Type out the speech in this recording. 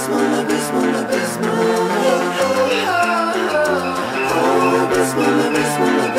Abysmal, abysmal, abysmal.